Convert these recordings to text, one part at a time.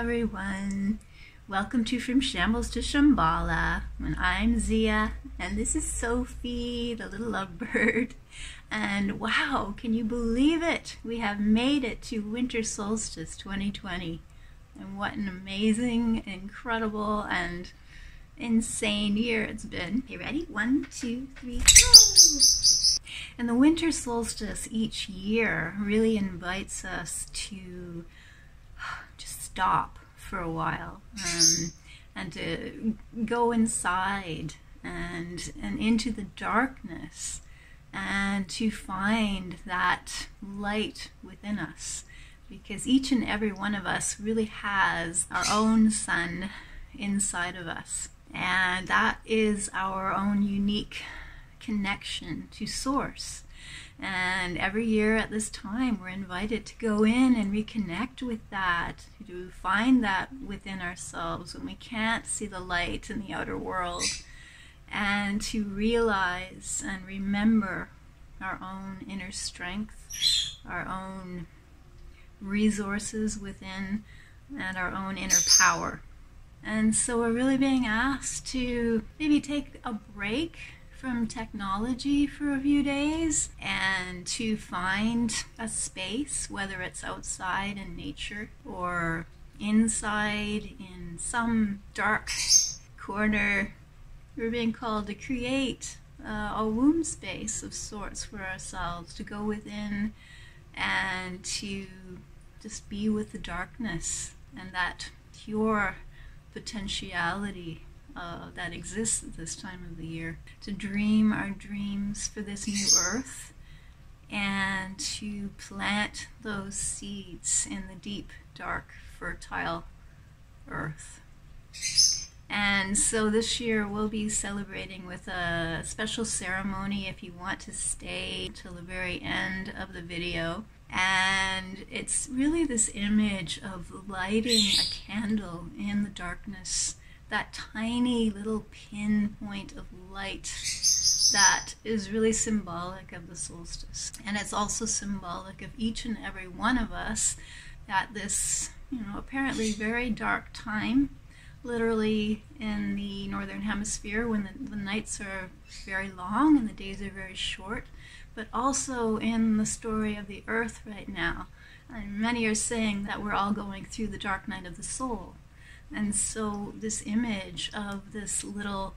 everyone. Welcome to From Shambles to Shambala. And I'm Zia, and this is Sophie, the little lovebird. And wow, can you believe it? We have made it to winter solstice 2020. And what an amazing, incredible, and insane year it's been. Okay, ready? One, two, three, go! And the winter solstice each year really invites us to just stop for a while um, and to go inside and and into the darkness and to find that light within us. Because each and every one of us really has our own sun inside of us. And that is our own unique connection to source and every year at this time, we're invited to go in and reconnect with that, to find that within ourselves when we can't see the light in the outer world, and to realize and remember our own inner strength, our own resources within, and our own inner power. And so we're really being asked to maybe take a break from technology for a few days and to find a space, whether it's outside in nature or inside in some dark corner. We're being called to create uh, a womb space of sorts for ourselves, to go within and to just be with the darkness and that pure potentiality uh, that exists at this time of the year, to dream our dreams for this new earth, and to plant those seeds in the deep, dark, fertile earth. And so this year we'll be celebrating with a special ceremony if you want to stay till the very end of the video. And it's really this image of lighting a candle in the darkness that tiny little pinpoint of light that is really symbolic of the solstice. And it's also symbolic of each and every one of us at this, you know, apparently very dark time, literally in the northern hemisphere when the, the nights are very long and the days are very short, but also in the story of the earth right now. And many are saying that we're all going through the dark night of the soul. And so, this image of this little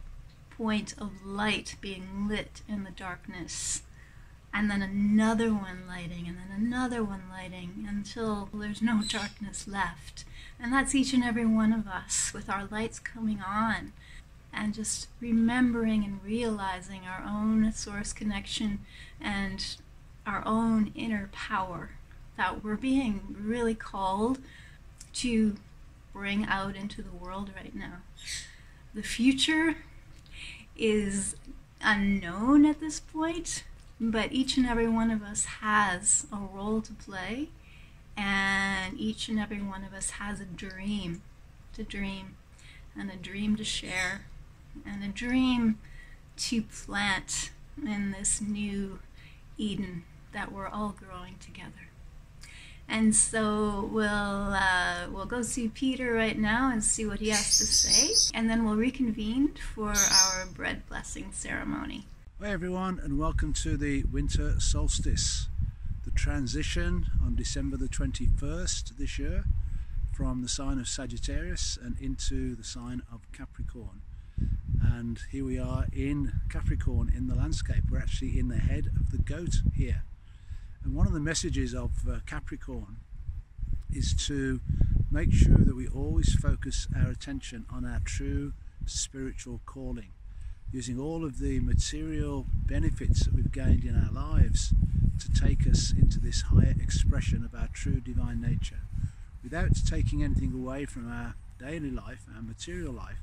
point of light being lit in the darkness, and then another one lighting, and then another one lighting until there's no darkness left. And that's each and every one of us with our lights coming on and just remembering and realizing our own source connection and our own inner power that we're being really called to bring out into the world right now. The future is unknown at this point, but each and every one of us has a role to play, and each and every one of us has a dream to dream, and a dream to share, and a dream to plant in this new Eden that we're all growing together. And so we'll uh, we'll go see Peter right now and see what he has to say, and then we'll reconvene for our bread blessing ceremony. Hi everyone, and welcome to the winter solstice, the transition on December the 21st this year from the sign of Sagittarius and into the sign of Capricorn. And here we are in Capricorn in the landscape. We're actually in the head of the goat here. And one of the messages of uh, Capricorn is to make sure that we always focus our attention on our true spiritual calling, using all of the material benefits that we've gained in our lives to take us into this higher expression of our true divine nature, without taking anything away from our daily life, our material life,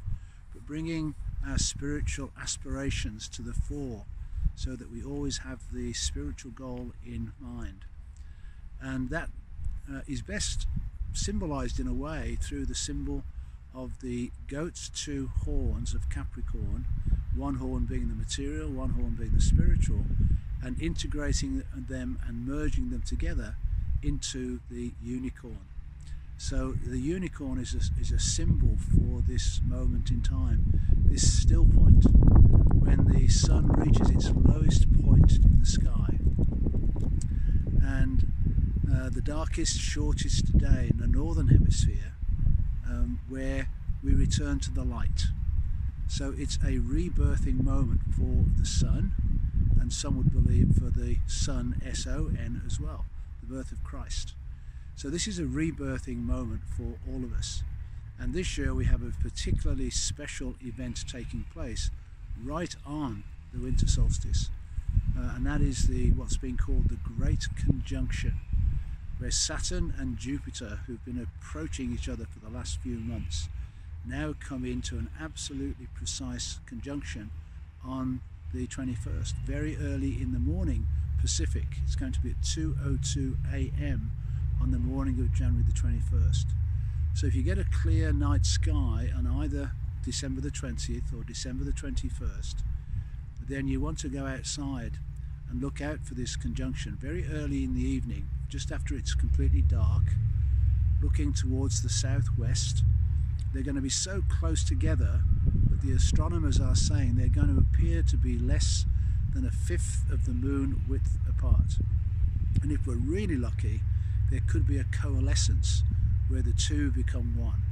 but bringing our spiritual aspirations to the fore so that we always have the spiritual goal in mind. And that uh, is best symbolized in a way through the symbol of the goat's two horns of Capricorn, one horn being the material, one horn being the spiritual, and integrating them and merging them together into the unicorn. So the unicorn is a, is a symbol for this moment in time, this still point, when the sun reaches its lowest point in the sky. And uh, the darkest, shortest day in the northern hemisphere, um, where we return to the light. So it's a rebirthing moment for the sun, and some would believe for the sun, S O N, as well, the birth of Christ. So this is a rebirthing moment for all of us. And this year we have a particularly special event taking place right on the winter solstice. Uh, and that is the what's been called the Great Conjunction, where Saturn and Jupiter, who've been approaching each other for the last few months, now come into an absolutely precise conjunction on the 21st, very early in the morning Pacific. It's going to be at 2:02 a.m on the morning of January the 21st. So if you get a clear night sky on either December the 20th or December the 21st, then you want to go outside and look out for this conjunction very early in the evening, just after it's completely dark, looking towards the southwest. They're going to be so close together that the astronomers are saying they're going to appear to be less than a fifth of the moon width apart. And if we're really lucky, there could be a coalescence where the two become one.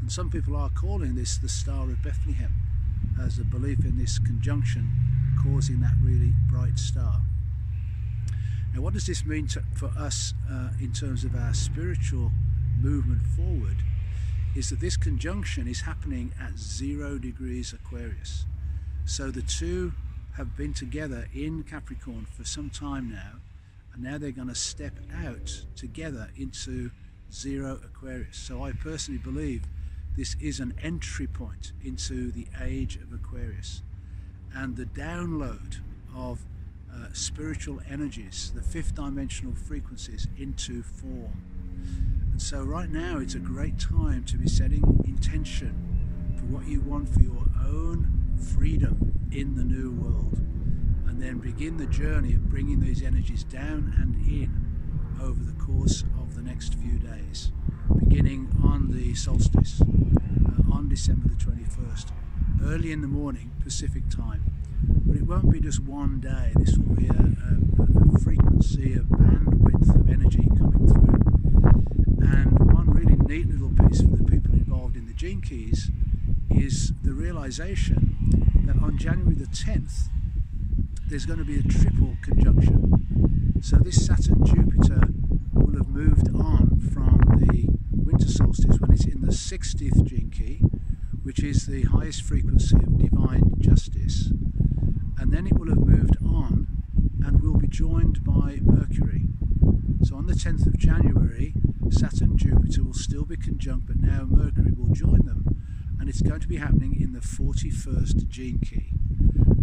And some people are calling this the Star of Bethlehem as a belief in this conjunction causing that really bright star. Now, what does this mean to, for us uh, in terms of our spiritual movement forward? Is that this conjunction is happening at zero degrees Aquarius. So the two have been together in Capricorn for some time now, and now they're going to step out together into zero Aquarius. So I personally believe this is an entry point into the age of Aquarius and the download of uh, spiritual energies, the fifth dimensional frequencies into form. And so right now it's a great time to be setting intention for what you want for your own freedom in the new world and then begin the journey of bringing these energies down and in over the course next few days, beginning on the solstice uh, on December the 21st, early in the morning Pacific time. But it won't be just one day, this will be a, a, a frequency of bandwidth of energy coming through. And one really neat little piece for the people involved in the gene keys is the realization that on January the 10th, there's going to be a triple conjunction. So this Saturn Jupiter moved on from the winter solstice when it's in the 60th gene key, which is the highest frequency of divine justice. And then it will have moved on and will be joined by Mercury. So on the 10th of January, Saturn Jupiter will still be conjunct, but now Mercury will join them. And it's going to be happening in the 41st gene key.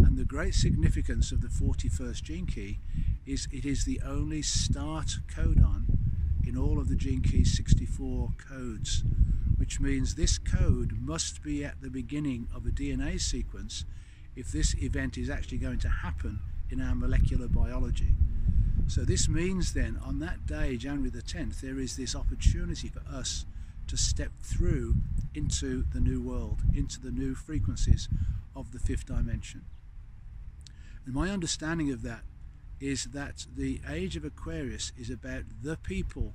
And the great significance of the 41st gene key is it is the only start codon in all of the gene key 64 codes, which means this code must be at the beginning of a DNA sequence if this event is actually going to happen in our molecular biology. So this means then on that day, January the 10th, there is this opportunity for us to step through into the new world, into the new frequencies of the fifth dimension. And my understanding of that is that the age of Aquarius is about the people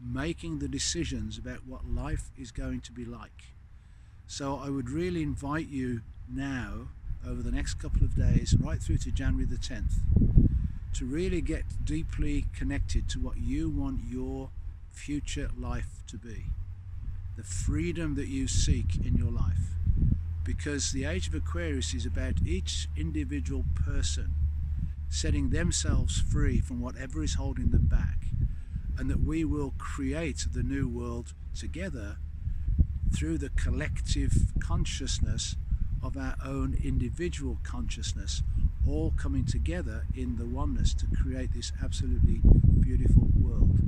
making the decisions about what life is going to be like. So I would really invite you now, over the next couple of days, right through to January the 10th, to really get deeply connected to what you want your future life to be. The freedom that you seek in your life because the age of Aquarius is about each individual person setting themselves free from whatever is holding them back, and that we will create the new world together through the collective consciousness of our own individual consciousness, all coming together in the oneness to create this absolutely beautiful world.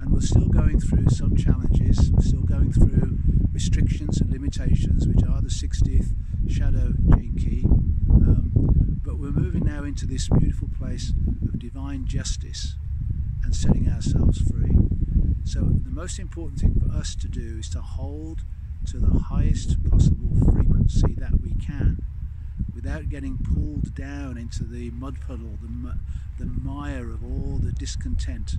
And we're still going through some challenges, we're still going through restrictions and limitations, which are the 60th shadow gene key. We're moving now into this beautiful place of divine justice and setting ourselves free. So, the most important thing for us to do is to hold to the highest possible frequency that we can without getting pulled down into the mud puddle, the, the mire of all the discontent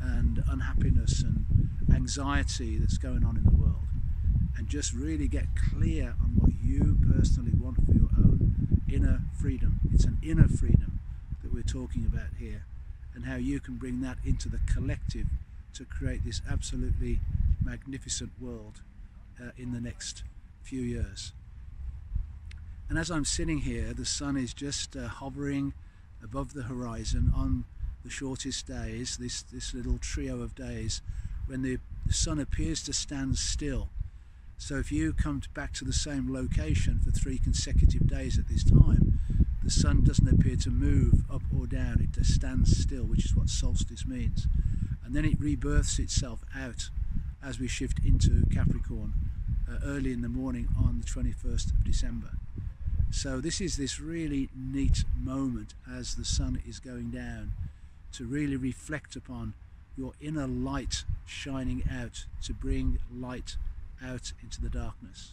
and unhappiness and anxiety that's going on in the world. And just really get clear on what you personally want for your own inner freedom. It's an inner freedom that we're talking about here, and how you can bring that into the collective to create this absolutely magnificent world uh, in the next few years. And as I'm sitting here, the sun is just uh, hovering above the horizon on the shortest days, this, this little trio of days, when the, the sun appears to stand still. So if you come back to the same location for three consecutive days at this time, the sun doesn't appear to move up or down, it just stands still, which is what solstice means. And then it rebirths itself out as we shift into Capricorn uh, early in the morning on the 21st of December. So this is this really neat moment as the sun is going down to really reflect upon your inner light shining out to bring light out into the darkness.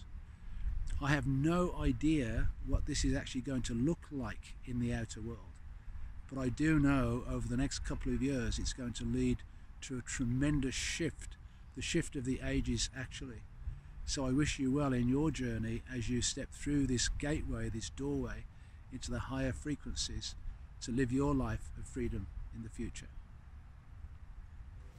I have no idea what this is actually going to look like in the outer world, but I do know over the next couple of years it's going to lead to a tremendous shift, the shift of the ages actually. So I wish you well in your journey as you step through this gateway, this doorway into the higher frequencies to live your life of freedom in the future.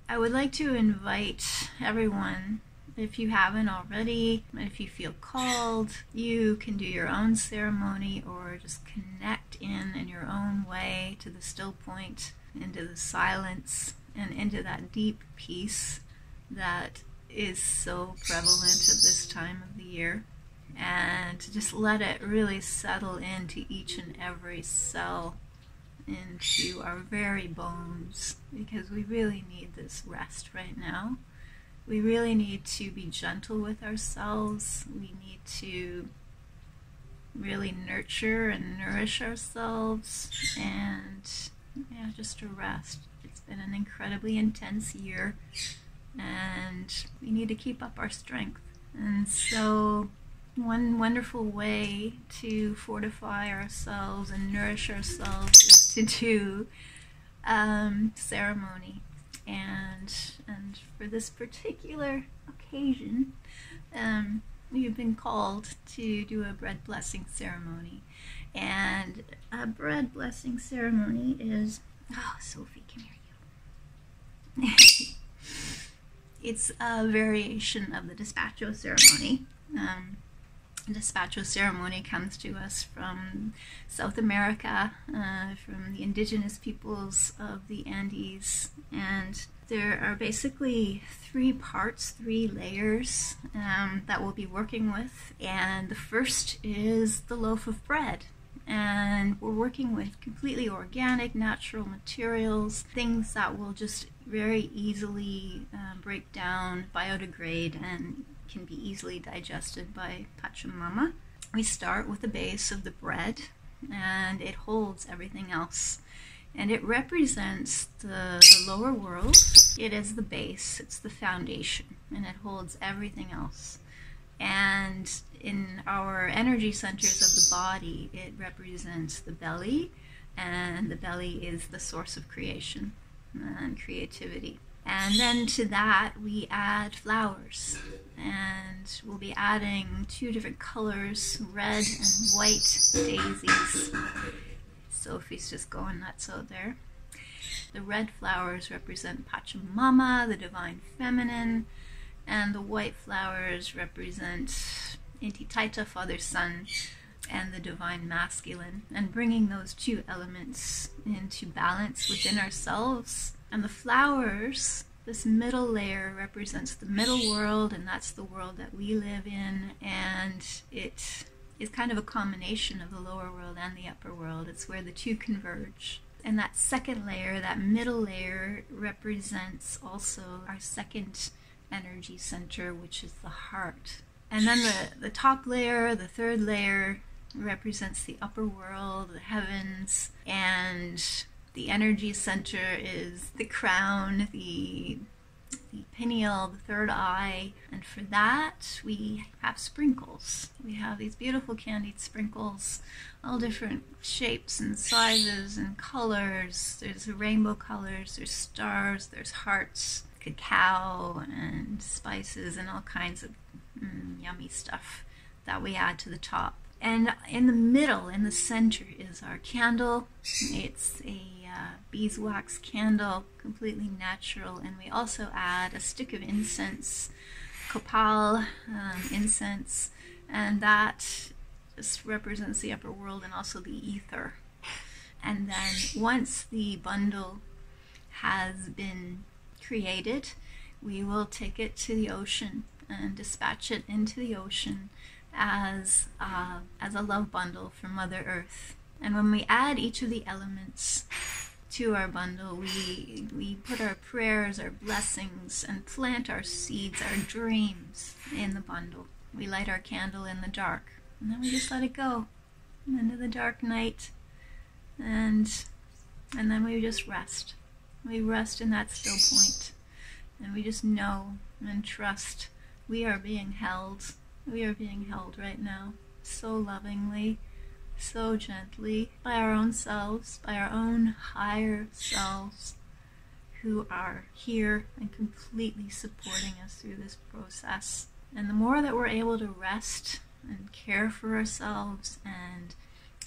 I would like to invite everyone, if you haven't already, if you feel called, you can do your own ceremony or just connect in in your own way to the still point, into the silence, and into that deep peace that is so prevalent at this time of the year. And just let it really settle into each and every cell, into our very bones, because we really need this rest right now. We really need to be gentle with ourselves. We need to really nurture and nourish ourselves and yeah, just to rest. It's been an incredibly intense year and we need to keep up our strength. And so, one wonderful way to fortify ourselves and nourish ourselves is to do um, ceremony. And and for this particular occasion, um, you've been called to do a bread blessing ceremony. And a bread blessing ceremony is oh, Sophie, come here, you. it's a variation of the despacho ceremony. Um, despacho ceremony comes to us from South America, uh, from the indigenous peoples of the Andes, and there are basically three parts, three layers um, that we'll be working with. And the first is the loaf of bread and we're working with completely organic, natural materials, things that will just very easily uh, break down, biodegrade, and can be easily digested by Pachamama. We start with the base of the bread, and it holds everything else. And it represents the, the lower world. It is the base, it's the foundation, and it holds everything else. And in our energy centers of the body, it represents the belly, and the belly is the source of creation and creativity. And then to that, we add flowers. And we'll be adding two different colors red and white daisies. Sophie's just going nuts out there. The red flowers represent Pachamama, the divine feminine, and the white flowers represent Inti Taita, Father Sun, and the divine masculine, and bringing those two elements into balance within ourselves. And the flowers, this middle layer represents the middle world, and that's the world that we live in, and it is kind of a combination of the lower world and the upper world. It's where the two converge. And that second layer, that middle layer, represents also our second energy center, which is the heart. And then the, the top layer, the third layer, represents the upper world, the heavens, and the energy center is the crown, the the pineal, the third eye, and for that we have sprinkles. We have these beautiful candied sprinkles, all different shapes and sizes and colors. There's rainbow colors, there's stars, there's hearts, cacao, and spices, and all kinds of mm, yummy stuff that we add to the top. And in the middle, in the center, is our candle. It's a beeswax candle, completely natural. And we also add a stick of incense, copal um, incense, and that just represents the upper world and also the ether. And then once the bundle has been created, we will take it to the ocean and dispatch it into the ocean as uh, as a love bundle for Mother Earth. And when we add each of the elements to our bundle, we we put our prayers, our blessings, and plant our seeds, our dreams in the bundle. We light our candle in the dark, and then we just let it go into the dark night, and and then we just rest. We rest in that still point, and we just know and trust we are being held we are being held right now so lovingly, so gently by our own selves, by our own higher selves who are here and completely supporting us through this process. And the more that we're able to rest and care for ourselves and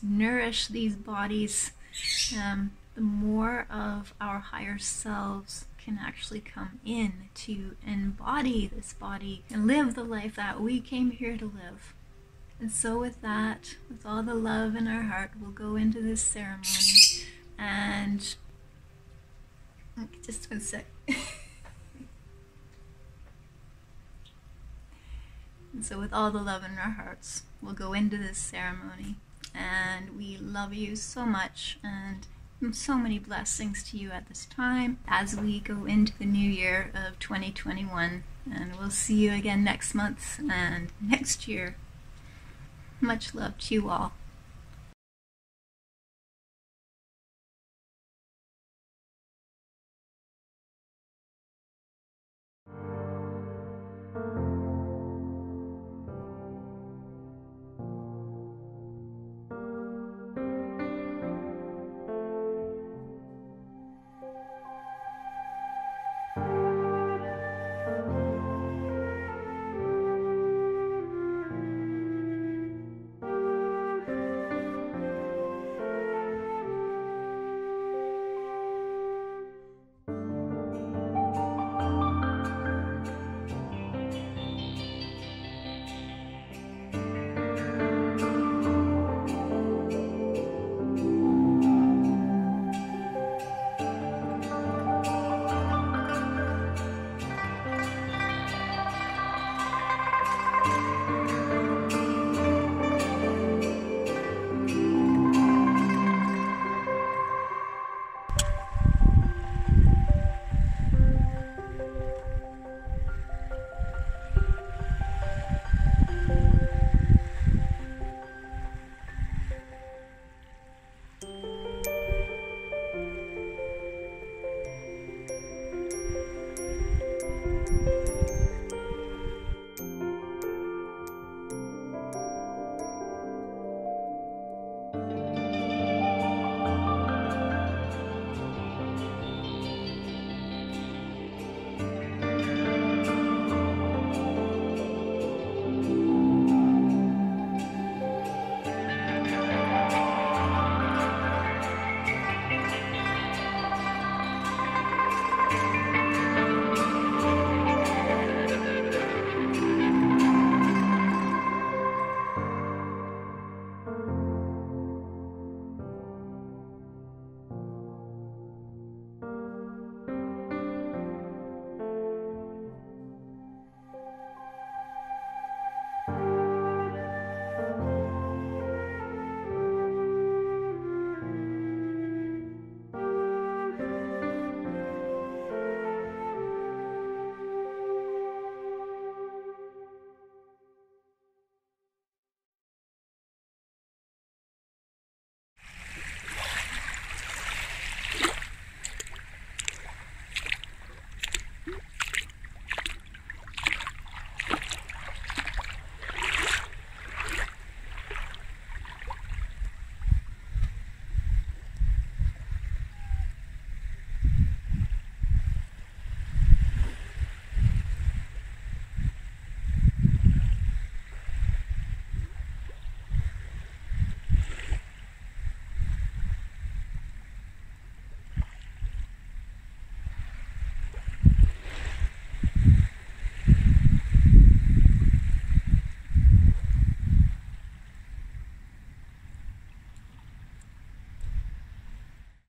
nourish these bodies, um, the more of our higher selves can actually come in to embody this body and live the life that we came here to live. And so, with that, with all the love in our heart, we'll go into this ceremony and just one sec. and so, with all the love in our hearts, we'll go into this ceremony. And we love you so much. And so many blessings to you at this time as we go into the new year of 2021. And we'll see you again next month and next year. Much love to you all.